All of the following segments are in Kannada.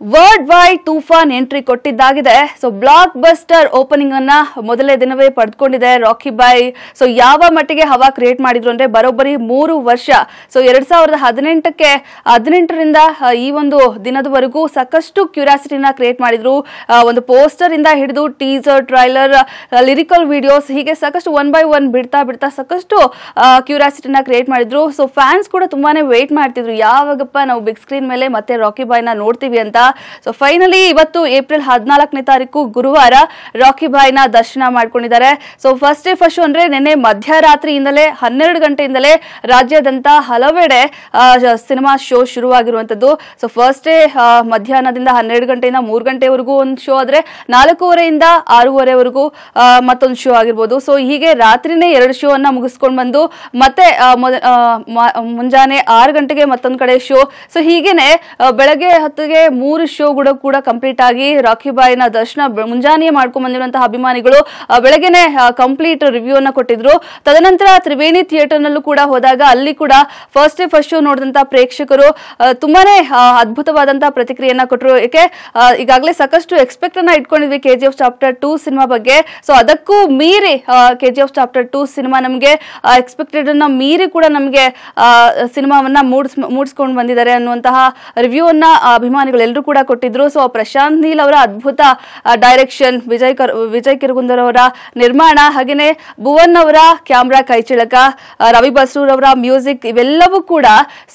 ವರ್ಲ್ಡ್ ವೈಡ್ ತೂಫಾನ್ ಎಂಟ್ರಿ ಕೊಟ್ಟಿದ್ದಾಗಿದೆ. ಸೊ ಬ್ಲಾಕ್ ಬಸ್ಟರ್ ಓಪನಿಂಗ್ ಅನ್ನ ಮೊದಲೇ ದಿನವೇ ಪಡೆದುಕೊಂಡಿದೆ ರಾಕಿ ಬಾಯ್ ಸೊ ಯಾವ ಮಟ್ಟಿಗೆ ಹವಾ ಕ್ರಿಯೇಟ್ ಮಾಡಿದ್ರು ಅಂದ್ರೆ ಬರೋಬ್ಬರಿ ಮೂರು ವರ್ಷ. ಸೊ ಎರಡ್ ಸಾವಿರದ ಹದಿನೆಂಟಕ್ಕೆ, ಹದಿನೆಂಟರಿಂದ ಈ ಒಂದು ದಿನದವರೆಗೂ ಸಾಕಷ್ಟು ಕ್ಯೂರಿಯಾಸಿಟಿನ ಕ್ರಿಯೇಟ್ ಮಾಡಿದ್ರು. ಒಂದು ಪೋಸ್ಟರ್ ಇಂದ ಹಿಡಿದು ಟೀಸರ್ ಟ್ರೈಲರ್ ಲಿರಿಕಲ್ ವಿಡಿಯೋಸ್ ಹೀಗೆ ಸಾಕಷ್ಟು ಒನ್ ಬೈ ಒನ್ ಬಿಡ್ತಾ ಬಿಡ್ತಾ ಸಾಕಷ್ಟು ಕ್ಯೂರಿಯಾಸಿಟಿನ ಕ್ರಿಯೇಟ್ ಮಾಡಿದ್ರು. ಸೊ ಫ್ಯಾನ್ಸ್ ಕೂಡ ತುಂಬಾನೇ ವೇಟ್ ಮಾಡ್ತಿದ್ರು. ಯಾವಾಗಪ್ಪ ನಾವು ಬಿಗ್ ಸ್ಕ್ರೀನ್ ಮೇಲೆ ಮತ್ತೆ ರಾಕಿ ಬಾಯ್ನ ನೋಡ್ತೀವಿ ಅಂತ. ಸೊ ಫೈನಲಿ ಇವತ್ತು ಏಪ್ರಿಲ್ ಹದಿನಾಲ್ಕನೇ ತಾರೀಕು ಗುರುವಾರ ರಾಕಿ ಬಾಯ್ನ ದರ್ಶನ ಮಾಡ್ಕೊಂಡಿದ್ದಾರೆ. ಸೊ ಫಸ್ಟ್ ಡೇ ಫಸ್ಟ್ ಅಂದ್ರೆ ನಿನ್ನೆ ಮಧ್ಯರಾತ್ರಿಯಿಂದಲೇ ಹನ್ನೆರಡು ಗಂಟೆಯಿಂದಲೇ ರಾಜ್ಯಾದ್ಯಂತ ಹಲವೆಡೆ ಸಿನಿಮಾ ಶೋ ಶುರುವಾಗಿರುವಂತದ್ದು ಸೊ ಫಸ್ಟ್ ಡೇ ಮಧ್ಯಾಹ್ನದಿಂದ ಹನ್ನೆರಡು ಗಂಟೆಯಿಂದ ಮೂರು ಗಂಟೆವರೆಗೂ ಒಂದು ಶೋ ಆದ್ರೆ ನಾಲ್ಕೂವರೆಯಿಂದ ಆರೂವರೆವರೆಗೂ ಮತ್ತೊಂದು ಶೋ ಆಗಿರ್ಬೋದು. ಸೊ ಹೀಗೆ ರಾತ್ರಿನೇ ಎರಡು ಶೋ ಅನ್ನ ಮುಗಿಸ್ಕೊಂಡು ಬಂದು ಮತ್ತೆ ಮುಂಜಾನೆ ಆರು ಗಂಟೆಗೆ ಮತ್ತೊಂದು ಕಡೆ ಶೋ. ಸೊ ಹೀಗೇನೆ ಬೆಳಗ್ಗೆ ಹತ್ತಿಗೆ ಮೂರು ಶೋಗಳು ಕೂಡ ಕೂಡ ಕಂಪ್ಲೀಟ್ ಆಗಿ ರಾಖಿ ಬಾಯಿನ ದರ್ಶನ ಮುಂಜಾನೆಯೇ ಮಾಡ್ಕೊಂಡ್ ಬಂದಿರುವಂತಹ ಅಭಿಮಾನಿಗಳು ಬೆಳಗ್ಗೆನೆ ಕಂಪ್ಲೀಟ್ ರಿವ್ಯೂ ಅನ್ನ ಕೊಟ್ಟಿದ್ರು. ತದನಂತರ ತ್ರಿವೇಣಿ ಥಿಯೇಟರ್ ನಲ್ಲೂ ಕೂಡ ಹೋದಾಗ ಅಲ್ಲಿ ಕೂಡ ಫಸ್ಟ್ ಡೇ ಫಸ್ಟ್ ಶೋ ನೋಡಿದಂತ ಪ್ರೇಕ್ಷಕರು ತುಂಬಾನೇ ಅದ್ಭುತವಾದಂತಹ ಪ್ರತಿಕ್ರಿಯೆಯನ್ನ ಕೊಟ್ಟರು ಏಕೆ ಈಗಾಗಲೇ ಸಾಕಷ್ಟು ಎಕ್ಸ್ಪೆಕ್ಟ್ ಅನ್ನ ಇಟ್ಕೊಂಡಿದ್ವಿ ಎಫ್ ಚಾಪ್ಟರ್ ಟೂ ಸಿನಿಮಾ ಬಗ್ಗೆ. ಸೊ ಅದಕ್ಕೂ ಮೀರಿ K G F chapter two cinema ನಮಗೆ ಎಕ್ಸ್ಪೆಕ್ಟೆಡ್ ಅನ್ನ ಮೀರಿ ಕೂಡ ನಮಗೆ ಸಿನಿಮಾವನ್ನ ಮೂಡಿಸ್ ಮೂಡಿಸ್ಕೊಂಡು ಬಂದಿದ್ದಾರೆ ಅನ್ನುವಂತಹ ರಿವ್ಯೂ ಅನ್ನ ಅಭಿಮಾನಿಗಳೆಲ್ಲರೂ ಕೂಡ ಕೊಟ್ಟಿದ್ರು. ಸೊ ಪ್ರಶಾಂತ್ ನೀಲ್ ಅವರ ಅದ್ಭುತ ಡೈರೆಕ್ಷನ್ ವಿಜಯ್ ವಿಜಯ್ ಕಿರುಗುಂದರ್ ಅವರ ನಿರ್ಮಾಣ, ಹಾಗೇನೆ ಭುವನ್ ಅವರ ಕ್ಯಾಮ್ರಾ ಕೈಚಳಕ ರವಿ ಬಸ್ರೂರ್ ಅವರ ಮ್ಯೂಸಿಕ್, ಇವೆಲ್ಲವೂ ಕೂಡ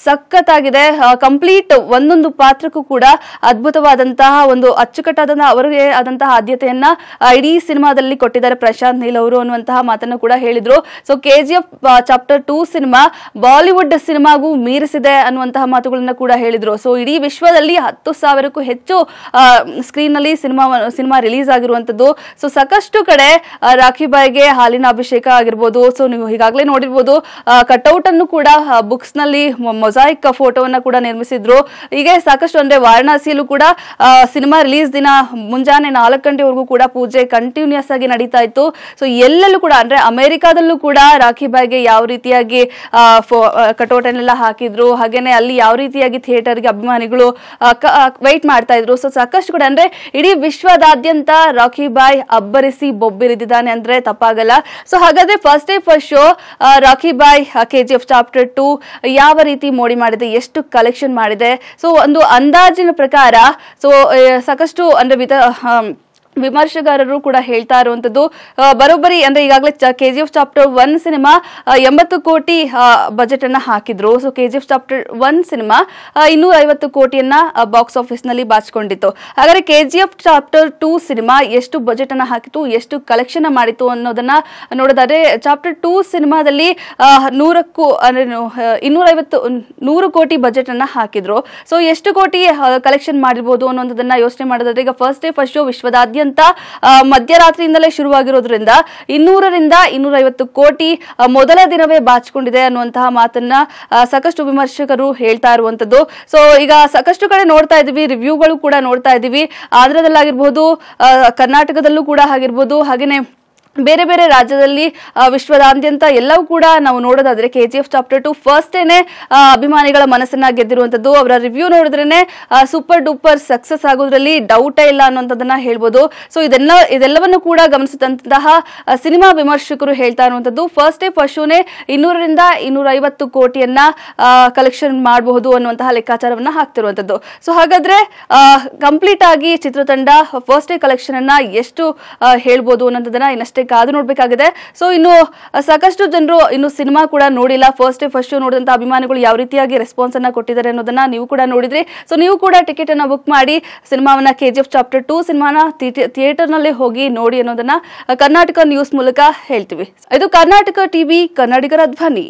ಸಖತ್ತಾಗಿದೆ. ಕಂಪ್ಲೀಟ್ ಒಂದೊಂದು ಪಾತ್ರಕ್ಕೂ ಕೂಡ ಅದ್ಭುತವಾದಂತಹ ಒಂದು ಅಚ್ಚುಕಟ್ಟಾದ ಅವರಿಗೆ ಆದಂತಹ ಆದ್ಯತೆಯನ್ನ ಇಡೀ ಸಿನಿಮಾದಲ್ಲಿ ಕೊಟ್ಟಿದ್ದಾರೆ ಪ್ರಶಾಂತ್ ನೀಲ್ ಅವರು ಅನ್ನುವಂತಹ ಮಾತನ್ನು ಕೂಡ ಹೇಳಿದ್ರು. So K G F chapter two cinema Bollywood ಸಿನಿಮಾಗೂ ಮೀರಿಸಿದೆ ಅನ್ನುವಂತಹ ಮಾತುಗಳನ್ನ ಕೂಡ ಹೇಳಿದ್ರು. ಸೊ ಇಡೀ ವಿಶ್ವದಲ್ಲಿ ಹತ್ತು ಸಾವಿರಕ್ಕೂ ಹೆಚ್ಚು ಸ್ಕ್ರೀನ್ನಲ್ಲಿ ಸಿನಿಮಾ ಸಿನಿಮಾ ರಿಲೀಸ್ ಆಗಿರುವಂತದ್ದು ಸೊ ಸಾಕಷ್ಟು ಕಡೆ ರಾಖಿ ಬಾಯಿಗೆ ಹಾಲಿನ ಅಭಿಷೇಕ ಆಗಿರ್ಬೋದು. ಸೊ ನೀವು ಈಗಾಗಲೇ ನೋಡಿರ್ಬೋದು ಕಟ್ಔಟ್ ಅನ್ನು ಕೂಡ ಬುಕ್ಸ್ನಲ್ಲಿ ಮೊಸಾಯಿಕ್ ಫೋಟೋವನ್ನ ಕೂಡ ನಿರ್ಮಿಸಿದ್ರು. ಹೀಗೆ ಸಾಕಷ್ಟು ಅಂದ್ರೆ ವಾರಣಾಸಿಯಲ್ಲೂ ಕೂಡ ಸಿನಿಮಾ ರಿಲೀಸ್ ದಿನ ಮುಂಜಾನೆ ನಾಲ್ಕು ಗಂಟೆವರೆಗೂ ಕೂಡ ಪೂಜೆ ಕಂಟಿನ್ಯೂಸ್ ಆಗಿ ನಡೀತಾ ಇತ್ತು. ಸೊ ಎಲ್ಲೆಲ್ಲೂ ಕೂಡ ಅಂದ್ರೆ ಅಮೆರಿಕಾದಲ್ಲೂ ಕೂಡ ರಾಖಿ ಬಾಯ್ಗೆ ಯಾವ ರೀತಿಯಾಗಿ ಕಟೋಟನೆಲ್ಲ ಹಾಕಿದ್ರು. ಹಾಗೇನೆ ಅಲ್ಲಿ ಯಾವ ರೀತಿಯಾಗಿ ಥಿಯೇಟರ್ಗೆ ಅಭಿಮಾನಿಗಳು ವೈಟ್ ಮಾಡ್ತಾ ಇದ್ರು. ಸೊ ಸಾಕಷ್ಟು ಕೂಡ ಅಂದ್ರೆ ಇಡೀ ವಿಶ್ವದಾದ್ಯಂತ ರಾಕಿ ಬಾಯ್ ಅಬ್ಬರಿಸಿ ಬೊಬ್ಬಿರಿದಿದ್ದಾನೆ ಅಂದ್ರೆ ತಪ್ಪಾಗಲ್ಲ. ಸೊ ಹಾಗಾದ್ರೆ first day first show Rocky ಬಾಯ್ K G F chapter two ಯಾವ ರೀತಿ ಮೋಡಿ ಮಾಡಿದೆ, ಎಷ್ಟು ಕಲೆಕ್ಷನ್ ಮಾಡಿದೆ. ಸೊ ಒಂದು ಅಂದಾಜಿನ ಪ್ರಕಾರ ಸೊ ಸಾಕಷ್ಟು ಅಂದ್ರೆ ವಿಧ ವಿಮರ್ಶೆಗಾರರು ಕೂಡ ಹೇಳ್ತಾ ಇರುವಂತದ್ದು. ಬರೋಬ್ಬರಿ ಅಂದ್ರೆ ಈಗಾಗಲೇ ಕೆಜಿಎಫ್ ಚಾಪ್ಟರ್ ಒನ್ ಸಿನಿಮಾ ಎಂಬತ್ತು ಕೋಟಿ ಬಜೆಟ್ ಅನ್ನ ಹಾಕಿದ್ರು. So KGF chapter one cinema ಇನ್ನೂರ ಐವತ್ತು ಕೋಟಿಯನ್ನ ಬಾಕ್ಸ್ ಆಫೀಸ್ನಲ್ಲಿ ಬಾಚಿಕೊಂಡಿತ್ತು. ಹಾಗಾದ್ರೆ ಕೆಜಿಎಫ್ ಚಾಪ್ಟರ್ ಟೂ ಸಿನಿಮಾ ಎಷ್ಟು ಬಜೆಟ್ ಅನ್ನ ಹಾಕಿತ್ತು, ಎಷ್ಟು ಕಲೆಕ್ಷನ್ ಮಾಡಿತು ಅನ್ನೋದನ್ನ ನೋಡೋದಾದ್ರೆ ಚಾಪ್ಟರ್ ಟೂ ಸಿನಿಮಾದಲ್ಲಿ ನೂರಕ್ಕೂ, ಅಂದ್ರೆ ಇನ್ನೂರ ಐವತ್ತು ನೂರು ಕೋಟಿ ಬಜೆಟ್ ಅನ್ನ ಹಾಕಿದ್ರು. ಸೊ ಎಷ್ಟು ಕೋಟಿ ಕಲೆಕ್ಷನ್ ಮಾಡಿರ್ಬೋದು ಅನ್ನೋದನ್ನ ಯೋಚನೆ ಮಾಡೋದಾದ್ರೆ, ಈಗ ಫಸ್ಟ್ ಡೇ ಫಸ್ಟ್ ಶೋ ವಿಶ್ವದಾದ್ಯಂತ ಆ, ಮಧ್ಯರಾತ್ರಿಯಿಂದಲೇ ಶುರುವಾಗಿರೋದ್ರಿಂದ ಇನ್ನೂರರಿಂದ ಇನ್ನೂರ ಐವತ್ತು ಕೋಟಿ ಮೊದಲ ದಿನವೇ ಬಾಚಿಕೊಂಡಿದೆ ಅನ್ನುವಂತಹ ಮಾತನ್ನ ಸಾಕಷ್ಟು ವಿಮರ್ಶಕರು ಹೇಳ್ತಾ ಇರುವಂತದ್ದು. ಸೊ ಈಗ ಸಾಕಷ್ಟು ಕಡೆ ನೋಡ್ತಾ ಇದೀವಿ ರಿವ್ಯೂಗಳು ಕೂಡ ನೋಡ್ತಾ ಇದೀವಿ ಆಂಧ್ರದಲ್ಲಾಗಿರ್ಬೋದು ಕರ್ನಾಟಕದಲ್ಲೂ ಕೂಡ ಆಗಿರ್ಬೋದು ಹಾಗೇನೆ ಬೇರೆ ಬೇರೆ ರಾಜ್ಯದಲ್ಲಿ ವಿಶ್ವದಾದ್ಯಂತ ಎಲ್ಲವೂ ಕೂಡ ನಾವು ನೋಡೋದಾದ್ರೆ K G F chapter two ಫಸ್ಟೇನೆ ಅಭಿಮಾನಿಗಳ ಮನಸ್ಸನ್ನ ಗೆದ್ದಿರುವಂತದ್ದು ಅವರ ರಿವ್ಯೂ ನೋಡಿದ್ರೇನೆ ಸೂಪರ್ ಡೂಪರ್ ಸಕ್ಸಸ್ ಆಗೋದ್ರಲ್ಲಿ ಡೌಟೇ ಇಲ್ಲ ಅನ್ನುವಂಥದ್ದನ್ನ ಹೇಳ್ಬೋದು. ಸೊ ಇದೆಲ್ಲ, ಇದೆಲ್ಲವನ್ನು ಕೂಡ ಗಮನಿಸಿದಂತಹ ಸಿನಿಮಾ ವಿಮರ್ಶಕರು ಹೇಳ್ತಾ ಇರುವಂತದ್ದು ಫಸ್ಟ್ ಡೇ ಫಸ್ಟ್ ಇನ್ನೂರರಿಂದ ಇನ್ನೂರ ಐವತ್ತು ಕೋಟಿಯನ್ನ ಕಲೆಕ್ಷನ್ ಮಾಡಬಹುದು ಅನ್ನುವಂತಹ ಲೆಕ್ಕಾಚಾರವನ್ನ ಹಾಕ್ತಿರುವಂತದ್ದು ಸೊ ಹಾಗಾದ್ರೆ ಕಂಪ್ಲೀಟ್ ಆಗಿ ಚಿತ್ರತಂಡ ಫಸ್ಟ್ ಡೇ ಕಲೆಕ್ಷನ್ ಎಷ್ಟು ಹೇಳ್ಬೋದು ಅನ್ನೋದನ್ನ ಇನ್ನಷ್ಟೇ ಕಾದು ನೋಡ್ಬೇಕಾಗಿದೆ. ಸೊ ಇನ್ನು ಸಾಕಷ್ಟು ಜನರು ಇನ್ನು ಸಿನಿಮಾ ಕೂಡ ನೋಡಿಲ್ಲ. ಫಸ್ಟ್ ಡೇ ಫಸ್ಟ್ ಶೋ ನೋಡಿದಂತ ಅಭಿಮಾನಿಗಳು ಯಾವ ರೀತಿಯಾಗಿ ರೆಸ್ಪಾನ್ಸ್ ಅನ್ನ ಕೊಟ್ಟಿದ್ದಾರೆ ಅನ್ನೋದನ್ನ ನೀವು ಕೂಡ ನೋಡಿದ್ರಿ. ಸೊ ನೀವು ಕೂಡ ಟಿಕೆಟ್ ಅನ್ನ ಬುಕ್ ಮಾಡಿ, ಸಿನಿಮಾವನ್ನ ಎಫ್ ಚಾಪ್ಟರ್ ಟೂ ಸಿನಿಮಾನ ಥಿಯೇಟರ್ನಲ್ಲಿ ಹೋಗಿ ನೋಡಿ ಅನ್ನೋದನ್ನ ಕರ್ನಾಟಕ ನ್ಯೂಸ್ ಮೂಲಕ ಹೇಳ್ತೀವಿ. ಇದು ಕರ್ನಾಟಕ ಟಿವಿ ಕನ್ನಡಿಗರ ಧ್ವನಿ.